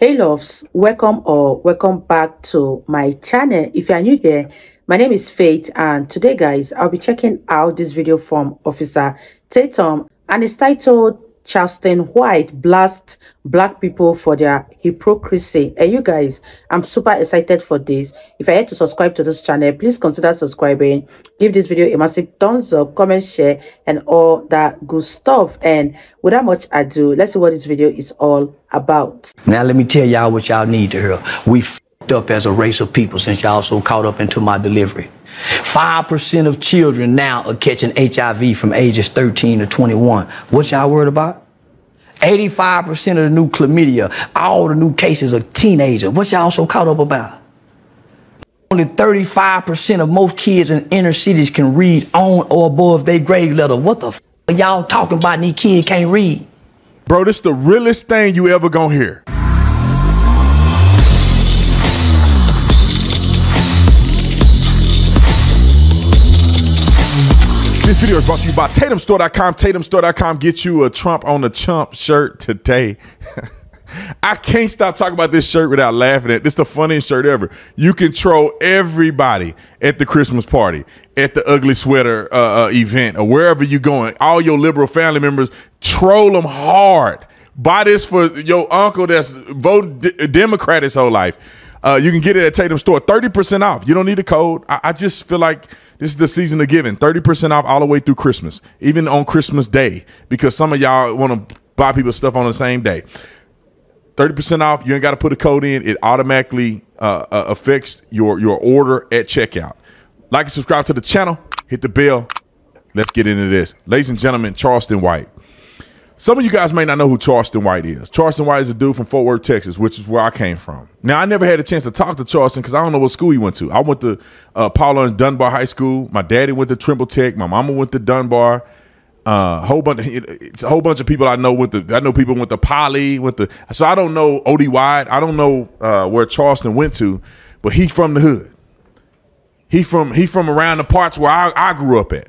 Hey loves, welcome or welcome back to my channel. If you are new here, my name is Faith and today guys, I'll be checking out this video from Officer Tatum and it's titled Charleston White blast black people for their hypocrisy. And you guys, I'm super excited for this. If I had to subscribe to this channel, please consider subscribing. Give this video a massive thumbs up, comment, share, and all that good stuff. And without much ado, let's see what this video is all about. Now let me tell y'all what y'all need to hear. We up as a race of people since y'all so caught up into my delivery. 5% of children now are catching HIV from ages 13 to 21. What y'all worried about? 85% of the new chlamydia, all the new cases are teenagers. What y'all so caught up about? Only 35% of most kids in inner cities can read on or above their grade level. What the f y'all talking about these kids can't read? Bro, this the realest thing you ever gonna hear. This video is brought to you by TatumStore.com. TatumStore.com get you a Trump on the Chump shirt today. I can't stop talking about this shirt without laughing at. This the funniest shirt ever. You control everybody at the Christmas party, at the ugly sweater uh, uh, event, or wherever you're going. All your liberal family members troll them hard. Buy this for your uncle that's voted Democrat his whole life. Uh, you can get it at Tatum Store, 30% off. You don't need a code. I, I just feel like this is the season of giving, 30% off all the way through Christmas, even on Christmas Day, because some of y'all want to buy people stuff on the same day. 30% off. You ain't got to put a code in. It automatically uh, uh, affects your, your order at checkout. Like and subscribe to the channel. Hit the bell. Let's get into this. Ladies and gentlemen, Charleston White. Some of you guys may not know who Charleston White is. Charleston White is a dude from Fort Worth, Texas, which is where I came from. Now, I never had a chance to talk to Charleston because I don't know what school he went to. I went to uh, Paul and Dunbar High School. My daddy went to Trimble Tech. My mama went to Dunbar. Uh, whole bunch. Of, it's a whole bunch of people I know went to. I know people went to Poly. Went to. So I don't know OD Wyatt. I don't know uh, where Charleston went to, but he from the hood. He from he from around the parts where I, I grew up at.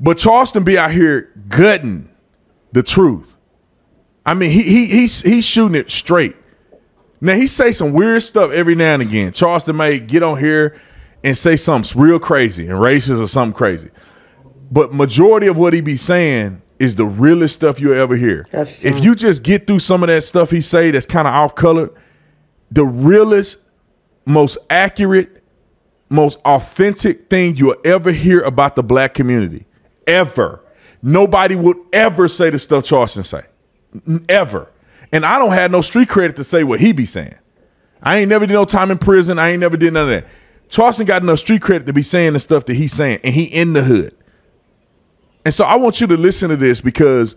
But Charleston be out here gutting the truth. I mean, he he he's he's shooting it straight. Now he say some weird stuff every now and again. Charleston may get on here and say something real crazy and racist or something crazy. But majority of what he be saying is the realest stuff you ever hear. If you just get through some of that stuff he say that's kind of off color, the realest, most accurate, most authentic thing you'll ever hear about the black community. Ever Nobody would ever say the stuff Charleston say. Ever. And I don't have no street credit to say what he be saying. I ain't never did no time in prison. I ain't never did none of that. Charleston got enough street credit to be saying the stuff that he's saying, and he in the hood. And so I want you to listen to this because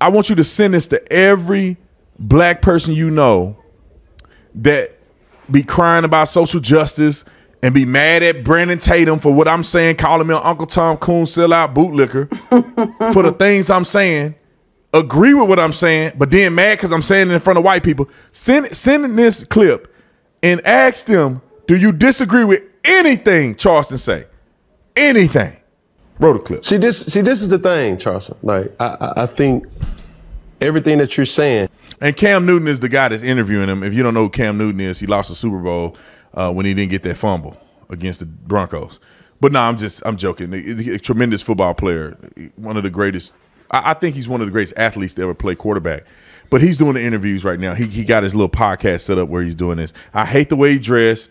I want you to send this to every black person you know that be crying about social justice and be mad at Brandon Tatum for what I'm saying, calling me Uncle Tom Coon sell out bootlicker for the things I'm saying, agree with what I'm saying, but then mad because I'm saying it in front of white people. Send send this clip and ask them, do you disagree with anything Charleston say? Anything. Wrote a clip. See this see this is the thing, Charleston. Like I, I think everything that you're saying. And Cam Newton is the guy that's interviewing him. If you don't know who Cam Newton is, he lost the Super Bowl uh, when he didn't get that fumble against the Broncos. But no, I'm just I'm joking. A, a tremendous football player, one of the greatest. I, I, think he's one of the greatest athletes to ever play quarterback. But he's doing the interviews right now. He he got his little podcast set up where he's doing this. I hate the way he dressed.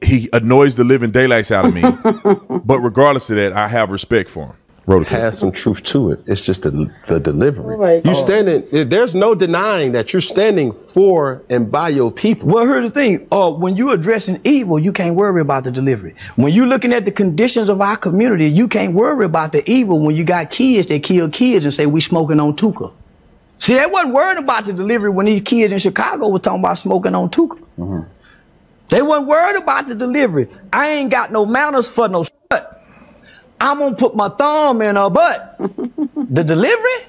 He annoys the living daylights out of me. but regardless of that, I have respect for him wrote has some truth to it. It's just the, the delivery. Oh you standing. There's no denying that you're standing for and by your people. Well, here's the thing. Uh, when you're addressing evil, you can't worry about the delivery. When you're looking at the conditions of our community, you can't worry about the evil. When you got kids that kill kids and say we smoking on Tooka. See, they wasn't worried about the delivery when these kids in Chicago were talking about smoking on Tooka. Mm-hmm. They weren't worried about the delivery. I ain't got no manners for no shit. I'm gonna put my thumb in her butt. the delivery?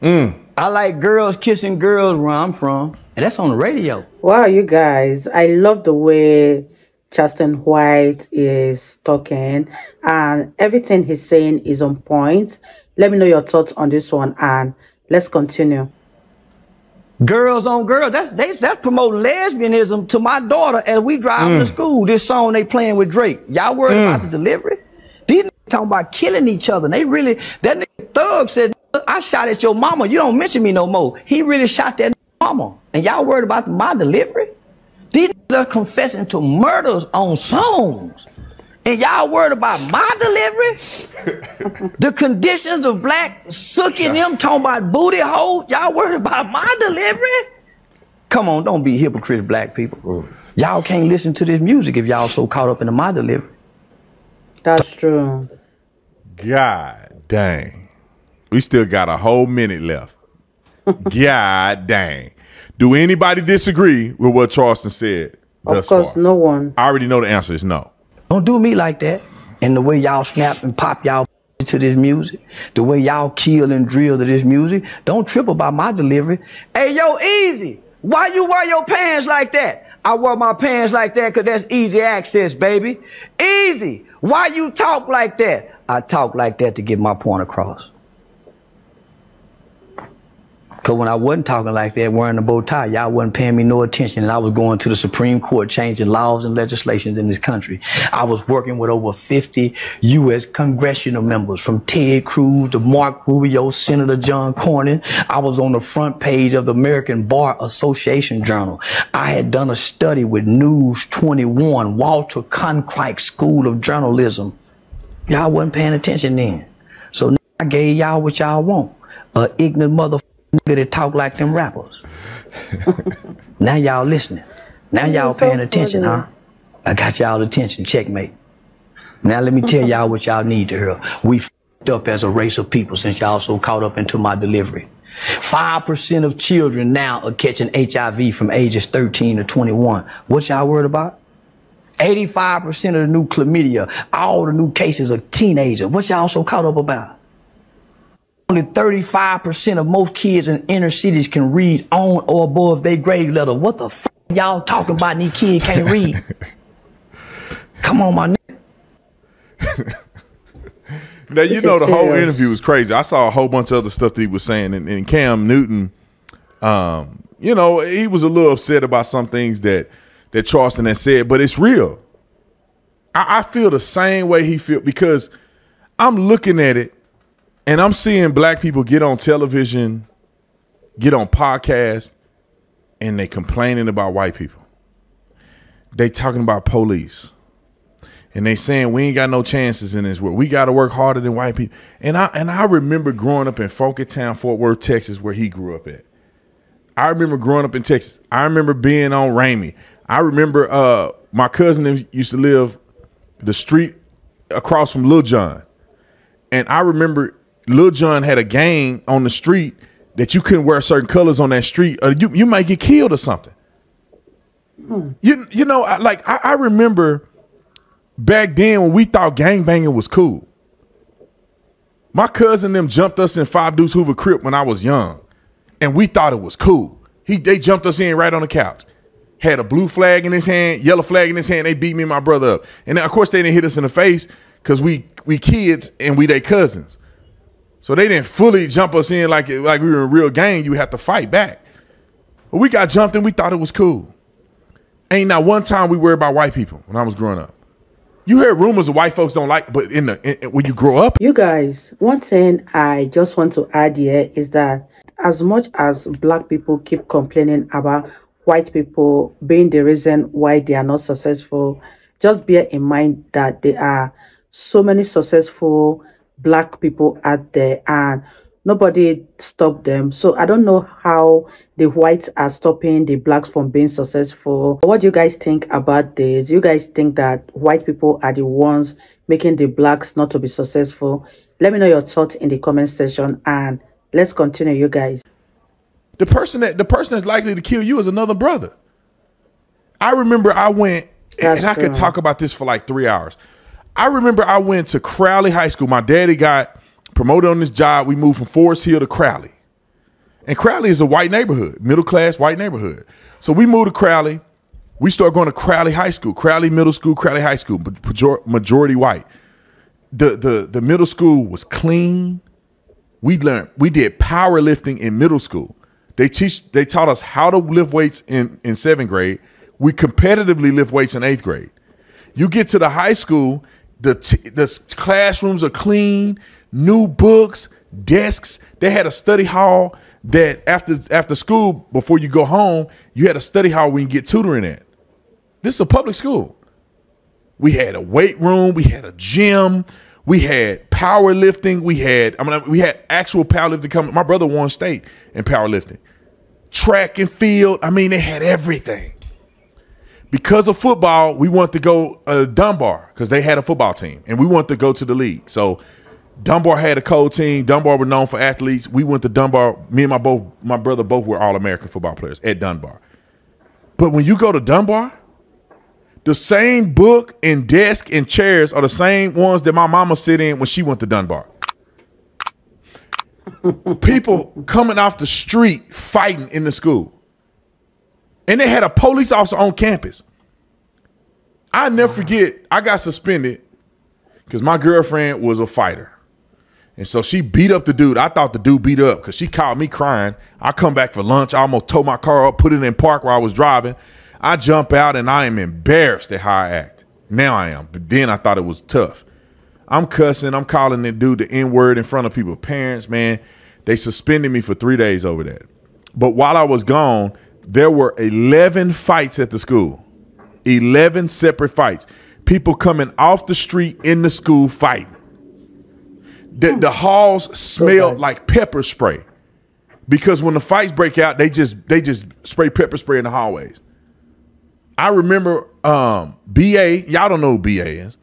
Mm. I like girls kissing girls where I'm from, and that's on the radio. Wow, you guys, I love the way Justin White is talking, and everything he's saying is on point. Let me know your thoughts on this one, and let's continue. Girls on girls. That's they, that's promoting lesbianism to my daughter as we drive mm. to school. This song they playing with Drake. Y'all worried mm. about the delivery? These talking about killing each other. They really that nigga thug said, I shot at your mama. You don't mention me no more. He really shot that mama. And y'all worried about my delivery? These are confessing to murders on songs. And y'all worried about my delivery? the conditions of black sucking them talking about booty hole. Y'all worried about my delivery? Come on, don't be hypocrite, black people. Mm. Y'all can't listen to this music if y'all so caught up in the my delivery. That's true. God dang. We still got a whole minute left. God dang. Do anybody disagree with what Charleston said? Of course, far? no one. I already know the answer is no. Don't do me like that. And the way y'all snap and pop y'all to this music, the way y'all kill and drill to this music, don't trip about my delivery. Hey, yo, easy. Why you wear your pants like that? I wear my pants like that because that's easy access, baby. Easy. Why you talk like that? I talk like that to get my point across. Cause when I wasn't talking like that, wearing a bow tie, y'all wasn't paying me no attention, and I was going to the Supreme Court changing laws and legislations in this country. I was working with over 50 U.S. congressional members, from Ted Cruz to Marco Rubio, Senator John Cornyn. I was on the front page of the American Bar Association Journal. I had done a study with News 21, Walter Cronkite School of Journalism. Y'all wasn't paying attention then. So I gave y'all what y'all want. A ignorant mother nigga that talk like them rappers. now y'all listening. Now y'all paying so attention, huh? I got y'all attention. Checkmate. Now let me tell y'all what y'all need to hear. We f***ed up as a race of people since y'all so caught up into my delivery. 5% of children now are catching HIV from ages 13 to 21. What y'all worried about? 85% of the new chlamydia, all the new cases of teenagers. What y'all so caught up about? Only 35% of most kids in inner cities can read on or above their grade level. What the f y'all talking about these kids can't read? Come on, my nigga. now, you know, the serious. whole interview was crazy. I saw a whole bunch of other stuff that he was saying. And, and Cam Newton, um, you know, he was a little upset about some things that, that Charleston has said, but it's real. I, I feel the same way he feel because I'm looking at it and I'm seeing black people get on television, get on podcasts, and they complaining about white people. They talking about police. And they saying we ain't got no chances in this world. We got to work harder than white people. And I and I remember growing up in Funky Town, Fort Worth, Texas, where he grew up at. I remember growing up in Texas. I remember being on Ramey. I remember uh, my cousin used to live the street across from Lil John. And I remember Lil Jon had a gang on the street that you couldn't wear certain colors on that street, or you you might get killed or something. Hmm. You you know, I, like I, I, remember back then when we thought gang banging was cool. My cousin them jumped us in Five Deuce Hoover Crip when I was young, and we thought it was cool. He they jumped us in right on the couch. Had a blue flag in his hand, yellow flag in his hand. They beat me and my brother up, and of course they didn't hit us in the face because we we kids and we they cousins. So they didn't fully jump us in like like we were in a real game. You had to fight back. But we got jumped and we thought it was cool. Ain't not one time we worried about white people when I was growing up. You hear rumors of white folks don't like, but in the in, when you grow up, you guys. One thing I just want to add here is that as much as black people keep complaining about white people being the reason why they are not successful, just bear in mind that there are so many successful black people out there and nobody stopped them. So i don't know how the whites are stopping the blacks from being successful. What do you guys think about this? You guys think that white people are the ones making the blacks not to be successful? Let me know your thoughts in the comment section and let's continue you guys the person that the person that's likely to kill you is another brother i remember i went that's and i could talk about this for like three hours I remember I went to Crowley High School. My daddy got promoted on this job. We moved from Forest Hill to Crowley. And Crowley is a white neighborhood, middle class white neighborhood. So we moved to Crowley. We started going to Crowley High School, Crowley Middle School, Crowley High School, majority white. The, the, the middle school was clean. We learned, we did powerlifting in middle school. They teach they taught us how to lift weights in in seventh grade. We competitively lift weights in eighth grade. You get to the high school, the the classrooms are clean, new books, desks. They had a study hall that after after school before you go home, you had a study hall where you get tutoring at. This is a public school. We had a weight room, we had a gym, we had powerlifting, we had I mean we had actual powerlifting coming. My brother won state in powerlifting. Track and field, I mean they had everything. Because of football, we wanted to go uh, Dunbar because they had a football team, and we wanted to go to the league. So Dunbar had a cold team. Dunbar were known for athletes. We went to Dunbar. Me and my both my brother both were all American football players at Dunbar. But when you go to Dunbar, the same book and desk and chairs are the same ones that my mama sit in when she went to Dunbar. People coming off the street fighting in the school. And they had a police officer on campus. I never forget, I got suspended because my girlfriend was a fighter. And so she beat up the dude. I thought the dude beat up because she called me crying. I come back for lunch. I almost towed my car up, put it in park while I was driving. I jump out and I am embarrassed at how I act. Now I am. But then I thought it was tough. I'm cussing. I'm calling that dude the N word in front of people. Parents, man, they suspended me for three days over that. But while I was gone, there were 11 fights at the school, 11 separate fights. People coming off the street in the school fighting. The, the halls smelled like pepper spray because when the fights break out, they just they just spray pepper spray in the hallways. I remember um, BA, y'all don't know who BA is.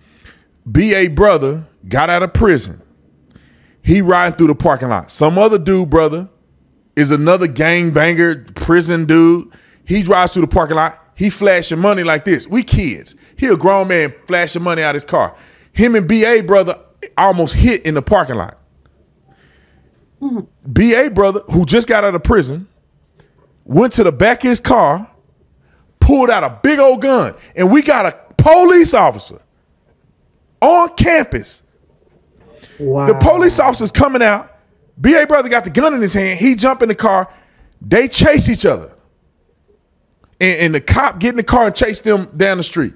BA brother got out of prison. He riding through the parking lot. Some other dude, brother, is another gang banger, prison dude. He drives through the parking lot. He flashing money like this. We kids. He a grown man flashing money out his car. Him and BA brother almost hit in the parking lot. BA brother, who just got out of prison, went to the back of his car, pulled out a big old gun, and we got a police officer on campus. Wow. The police officer's coming out. BA brother got the gun in his hand. He jump in the car. They chase each other. And, and the cop get in the car and chase them down the street.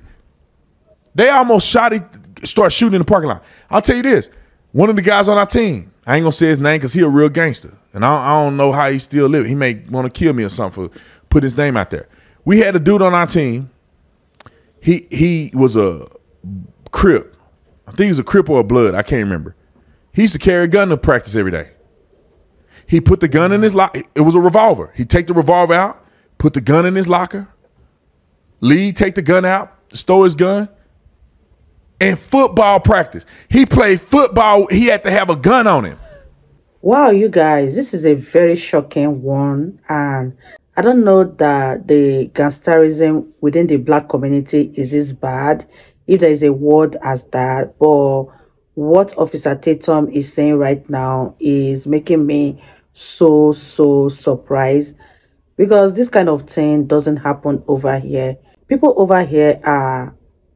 They almost shot it, start shooting in the parking lot. I'll tell you this. One of the guys on our team, I ain't gonna say his name because he a real gangster. And I, I don't know how he still living. He may want to kill me or something for putting his name out there. We had a dude on our team. He he was a crip. I think he was a crip or blood. I can't remember. He used to carry a gun to practice every day. He put the gun in his locker. It was a revolver. He'd take the revolver out, put the gun in his locker. Lee take the gun out, store his gun. And football practice. He played football. He had to have a gun on him. Wow, you guys, this is a very shocking one. And I don't know that the gangsterism within the black community is this bad, if there is a word as that, but what Officer Tatum is saying right now is making me so, so surprised because this kind of thing doesn't happen over here. People over here are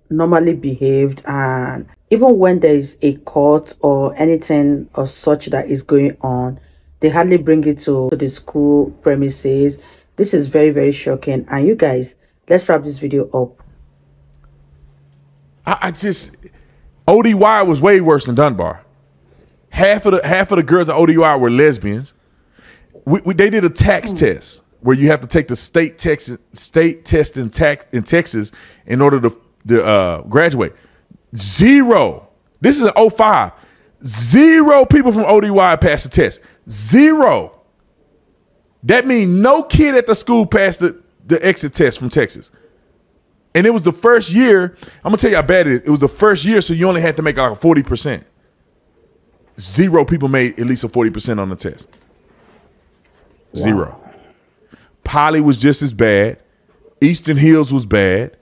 normally behaved and even when there is a court or anything or such that is going on, they hardly bring it to, to the school premises this is very, very shocking. And you guys, let's wrap this video up. I, I just ODY was way worse than Dunbar. Half of the half of the girls at ODY were lesbians. We, we, they did a tax mm. test where you have to take the state text state test in tax in Texas in order to, to uh, graduate. Zero. This is an 05. Zero people from ODY passed the test. Zero. That means no kid at the school passed the, the exit test from Texas. And it was the first year. I'm gonna tell you how bad it is. It was the first year, so you only had to make like 40%. Zero people made at least a 40% on the test. Zero. Wow. Poly was just as bad. Eastern Hills was bad.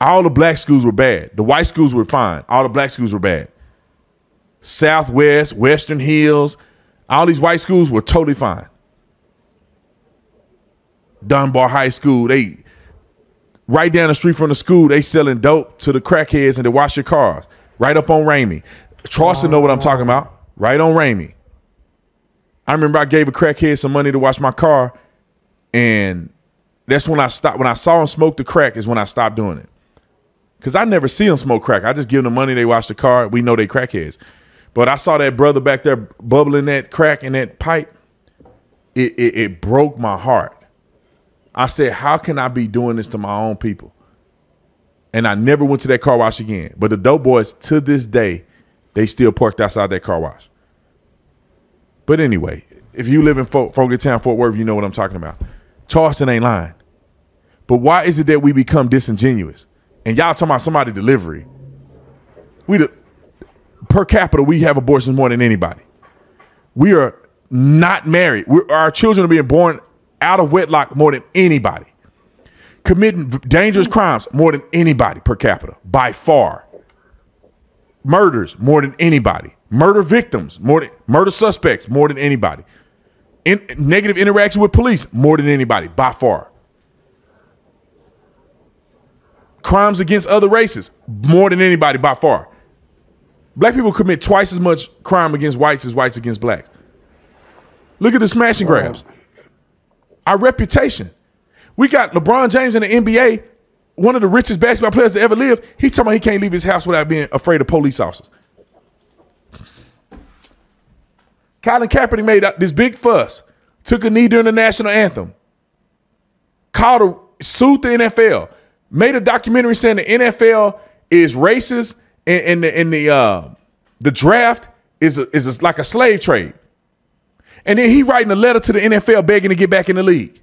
All the black schools were bad. The white schools were fine. All the black schools were bad. Southwest, Western Hills, all these white schools were totally fine. Dunbar High School. They right down the street from the school, they selling dope to the crackheads and they wash your cars. Right up on Ramey. Charleston know what I'm talking about. Right on Ramey. I remember I gave a crackhead some money to wash my car. And that's when I stopped. When I saw him smoke the crack, is when I stopped doing it. Cause I never see them smoke crack. I just give them the money. They wash the car. We know they crackheads. But I saw that brother back there bubbling that crack in that pipe. It, it, it broke my heart. I said, how can I be doing this to my own people? And I never went to that car wash again. But the dope boys, to this day, they still parked outside that car wash. But anyway, if you live in Fort, Town, Fort Worth, you know what I'm talking about. Charleston ain't lying. But why is it that we become disingenuous? And y'all talking about somebody delivery. We the per capita, we have abortions more than anybody. We are not married. We're, our children are being born out of wedlock more than anybody. Committing dangerous hmm. crimes more than anybody per capita, by far. Murders more than anybody. Murder victims more than murder suspects more than anybody. In, negative interaction with police more than anybody, by far. Crimes against other races more than anybody, by far. Black people commit twice as much crime against whites as whites against blacks. Look at the smashing grabs. Our reputation. We got LeBron James in the NBA, one of the richest basketball players to ever live. He talking about he can't leave his house without being afraid of police officers. Colin Kaepernick made this big fuss, took a knee during the national anthem, called a sued the NFL, made a documentary saying the NFL is racist and, and the, and the, uh, the draft is a, is a, like a slave trade. And then he writing a letter to the NFL begging to get back in the league.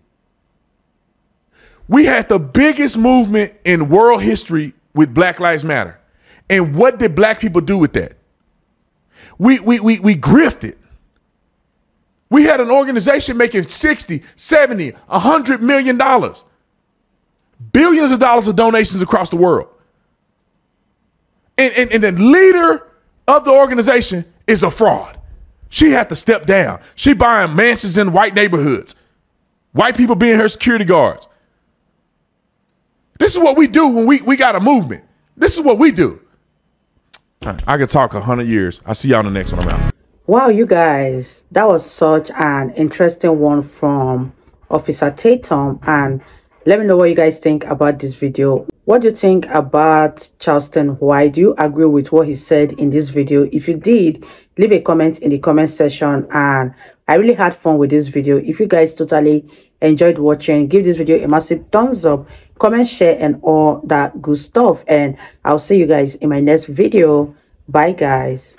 We had the biggest movement in world history with Black Lives Matter. And what did black people do with that? We, we, we, we grifted. We had an organization making 60, 70, 100 million dollars. Billions of dollars of donations across the world. And, and, and the leader of the organization is a fraud. She had to step down. She buying mansions in white neighborhoods. White people being her security guards. This is what we do when we, we got a movement. This is what we do. I could talk a hundred years. I'll see y'all in the next one. I'm out. Wow, you guys, that was such an interesting one from Officer Tatum. And let me know what you guys think about this video. What do you think about Charleston White Do you agree with what he said in this video? If you did, leave a comment in the comment section. And I really had fun with this video. If you guys totally enjoyed watching, give this video a massive thumbs up, comment, share, and all that good stuff. And I'll see you guys in my next video. Bye, guys.